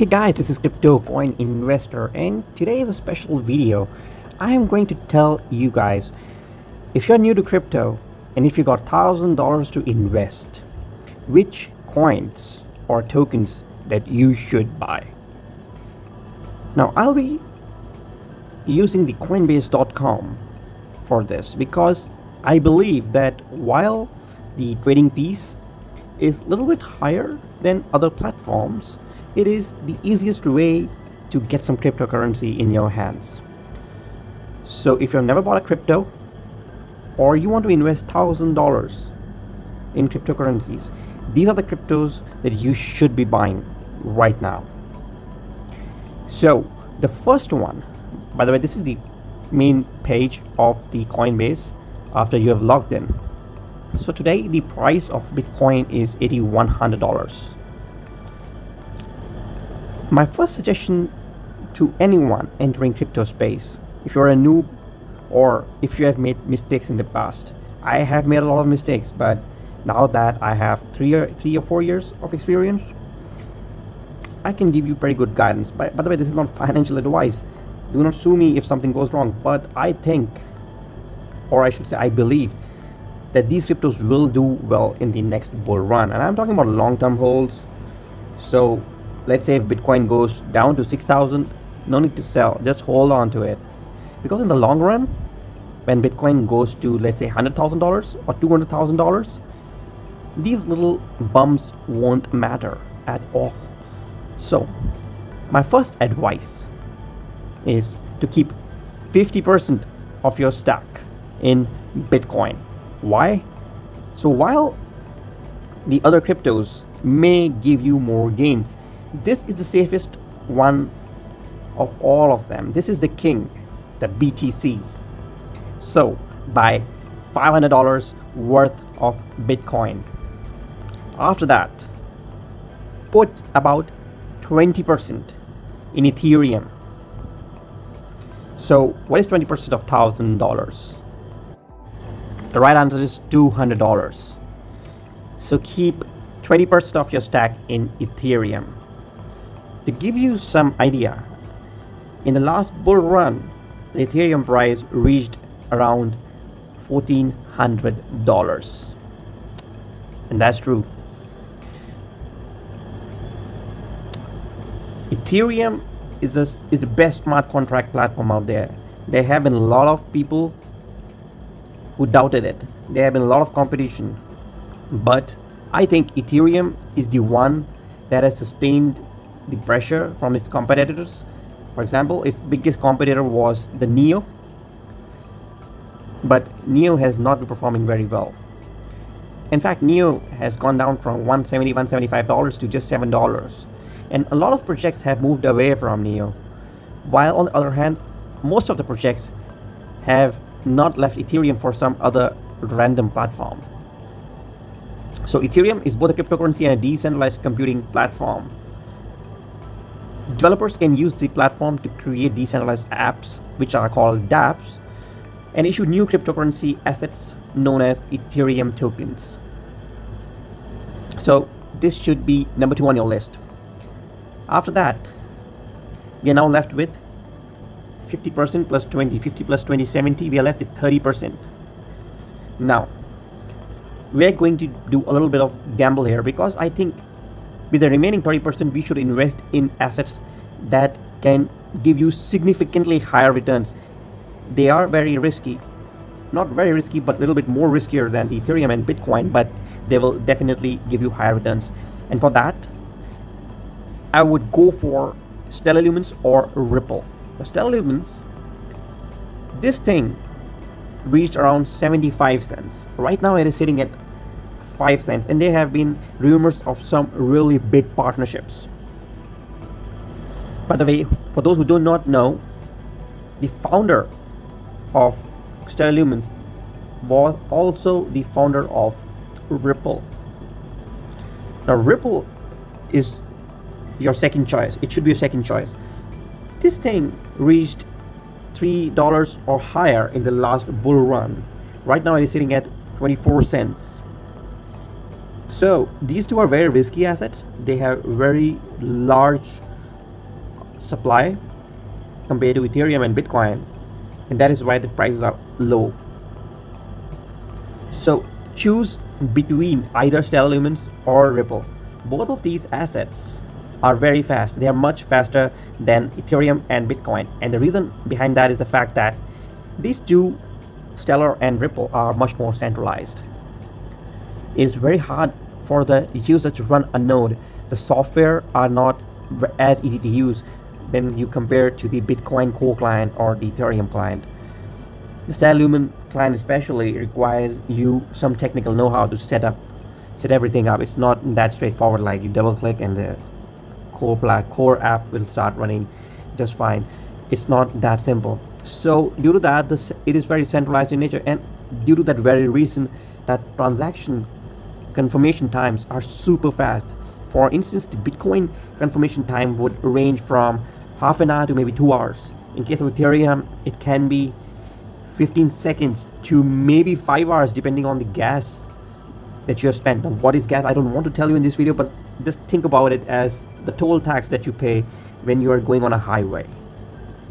Hey guys, this is Crypto Coin Investor and today is a special video. I am going to tell you guys if you're new to crypto and if you got thousand dollars to invest, which coins or tokens that you should buy. Now I'll be using the coinbase.com for this because I believe that while the trading fees is a little bit higher than other platforms, it is the easiest way to get some cryptocurrency in your hands. So if you've never bought a crypto or you want to invest thousand dollars in cryptocurrencies, these are the cryptos that you should be buying right now. So the first one, by the way, this is the main page of the Coinbase after you have logged in. So today the price of Bitcoin is $8,100 my first suggestion to anyone entering crypto space, if you're a noob or if you have made mistakes in the past, I have made a lot of mistakes, but now that I have three or three or four years of experience, I can give you pretty good guidance. By, by the way, this is not financial advice. Do not sue me if something goes wrong. But I think, or I should say, I believe that these cryptos will do well in the next bull run. And I'm talking about long-term holds. So let's say if bitcoin goes down to 6000 no need to sell just hold on to it. Because in the long run when bitcoin goes to let's say $100000 or $200000 these little bumps won't matter at all. So my first advice is to keep 50% of your stack in bitcoin. Why? So while the other cryptos may give you more gains this is the safest one of all of them. This is the king the BTC so buy $500 worth of Bitcoin. After that put about 20% in Ethereum. So what is 20% of $1,000 the right answer is $200 so keep 20% of your stack in Ethereum to give you some idea, in the last bull run, the Ethereum price reached around $1,400. And that's true. Ethereum is, a, is the best smart contract platform out there. There have been a lot of people who doubted it. There have been a lot of competition. But I think Ethereum is the one that has sustained the pressure from its competitors. For example, its biggest competitor was the Neo, but Neo has not been performing very well. In fact, Neo has gone down from 170 $175 to just $7. And a lot of projects have moved away from Neo. While on the other hand, most of the projects have not left Ethereum for some other random platform. So Ethereum is both a cryptocurrency and a decentralized computing platform. Developers can use the platform to create decentralized apps, which are called dApps, and issue new cryptocurrency assets known as Ethereum tokens. So this should be number two on your list. After that, we are now left with 50% plus 20, 50 plus 20, 70, we are left with 30%. Now, we're going to do a little bit of gamble here because I think with the remaining 30%, we should invest in assets that can give you significantly higher returns. They are very risky. Not very risky, but a little bit more riskier than Ethereum and Bitcoin, but they will definitely give you higher returns. And for that, I would go for Stellar Lumens or Ripple. The Stellar Lumens, this thing reached around 75 cents. Right now it is sitting at 5 cents and there have been rumors of some really big partnerships. By the way, for those who do not know, the founder of Stellar Lumens was also the founder of Ripple. Now Ripple is your second choice. It should be your second choice. This thing reached $3 or higher in the last bull run. Right now it is sitting at 24 cents. So these two are very risky assets. They have very large supply compared to Ethereum and Bitcoin, and that is why the prices are low. So choose between either Stellar Lumens or Ripple. Both of these assets are very fast. They are much faster than Ethereum and Bitcoin. And the reason behind that is the fact that these two, Stellar and Ripple, are much more centralized. It's very hard for the user to run a node. The software are not as easy to use when you compare to the Bitcoin core client or the Ethereum client. The Stellar Lumen client especially requires you some technical know-how to set up set everything up. It's not that straightforward like you double click and the core black core app will start running just fine. It's not that simple. So due to that this it is very centralized in nature and due to that very reason that transaction confirmation times are super fast. For instance, the Bitcoin confirmation time would range from half an hour to maybe two hours. In case of Ethereum, it can be 15 seconds to maybe 5 hours depending on the gas that you have spent. Now, what is gas? I don't want to tell you in this video, but just think about it as the toll tax that you pay when you are going on a highway.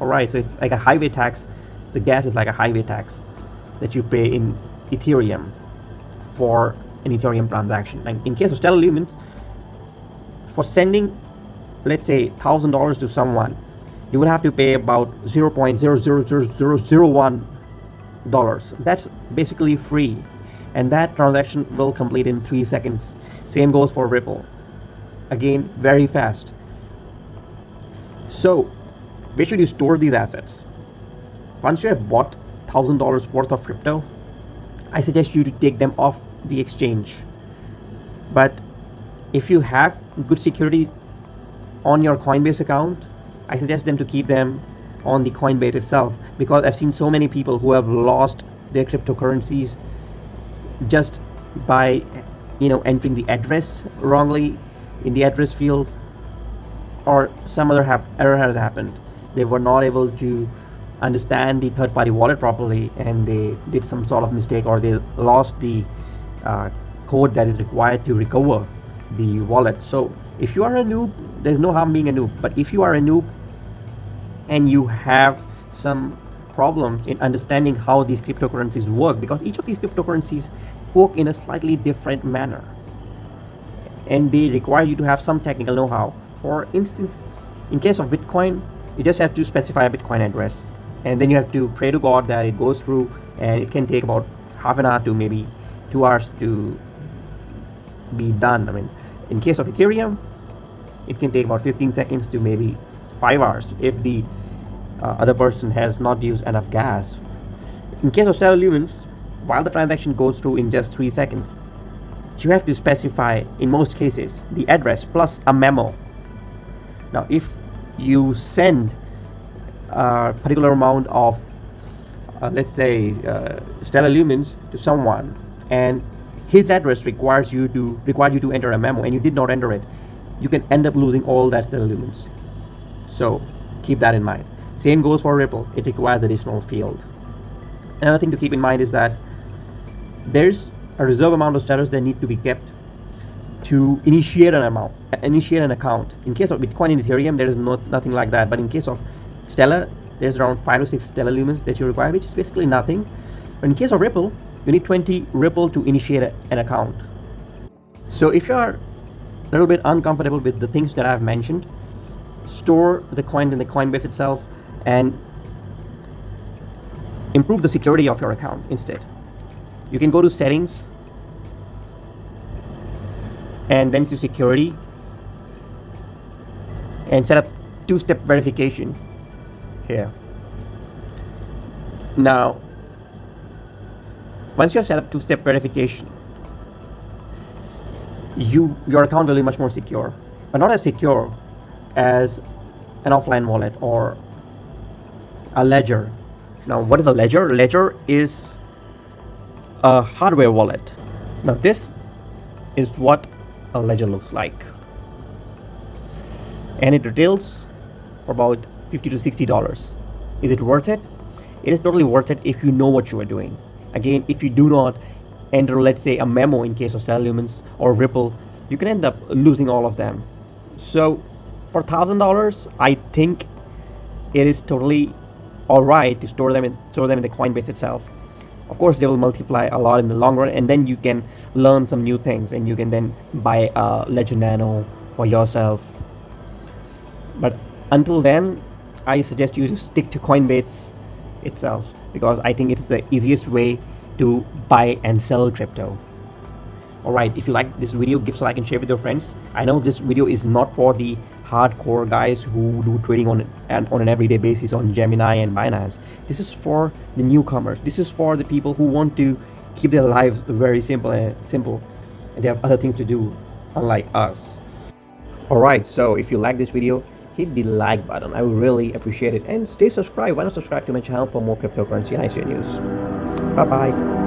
Alright, so it's like a highway tax. The gas is like a highway tax that you pay in Ethereum for an Ethereum transaction. And in case of Stellar Lumens, for sending, let's say, $1,000 to someone, you would have to pay about 0.000001 dollars. That's basically free and that transaction will complete in three seconds. Same goes for ripple. Again very fast. So where should you store these assets. Once you have bought thousand dollars worth of crypto i suggest you to take them off the exchange. But if you have good security on your coinbase account i suggest them to keep them on the Coinbase itself because I've seen so many people who have lost their cryptocurrencies just by you know entering the address wrongly in the address field or some other error has happened. They were not able to understand the third party wallet properly and they did some sort of mistake or they lost the uh, code that is required to recover the wallet. So if you are a noob there's no harm being a noob. But if you are a noob and you have some problems in understanding how these cryptocurrencies work because each of these cryptocurrencies work in a slightly different manner and they require you to have some technical know-how. For instance in case of bitcoin you just have to specify a bitcoin address and then you have to pray to god that it goes through and it can take about half an hour to maybe two hours to be done i mean in case of ethereum it can take about 15 seconds to maybe five hours if the uh, other person has not used enough gas. In case of stellar lumens, while the transaction goes through in just 3 seconds, you have to specify, in most cases, the address plus a memo. Now, if you send particular amount of, uh, let's say, uh, stellar lumens to someone, and his address requires you to require you to enter a memo, and you did not enter it, you can end up losing all that stellar lumens. So keep that in mind. Same goes for Ripple. It requires additional field. Another thing to keep in mind is that there's a reserve amount of status that need to be kept to initiate an amount, initiate an account. In case of Bitcoin and Ethereum, there is no, nothing like that. But in case of Stellar, there's around five or six Stellar lumens that you require, which is basically nothing. But in case of Ripple, you need 20 Ripple to initiate a, an account. So if you are a little bit uncomfortable with the things that I've mentioned, store the coin in the Coinbase itself and improve the security of your account instead. You can go to settings and then to security and set up two-step verification here. Now, once you have set up two-step verification, you your account will be much more secure, but not as secure as an offline wallet or a ledger. Now, what is a ledger? Ledger is a hardware wallet. Now, this is what a ledger looks like. And it retails for about 50 to 60 dollars. Is it worth it? It is totally worth it if you know what you are doing. Again, if you do not enter, let's say, a memo in case of Stellar Lumens or Ripple, you can end up losing all of them. So for thousand dollars i think it is totally all right to store them in store them in the coinbase itself of course they will multiply a lot in the long run and then you can learn some new things and you can then buy uh, a ledger nano for yourself but until then i suggest you to stick to coinbase itself because i think it's the easiest way to buy and sell crypto alright if you like this video give a like and share with your friends i know this video is not for the hardcore guys who do trading on an, on an everyday basis on Gemini and Binance. This is for the newcomers. This is for the people who want to keep their lives very simple and simple and they have other things to do unlike us. Alright, so if you like this video, hit the like button. I would really appreciate it. And stay subscribed. Why not subscribe to my channel for more cryptocurrency and ICO news. Bye bye.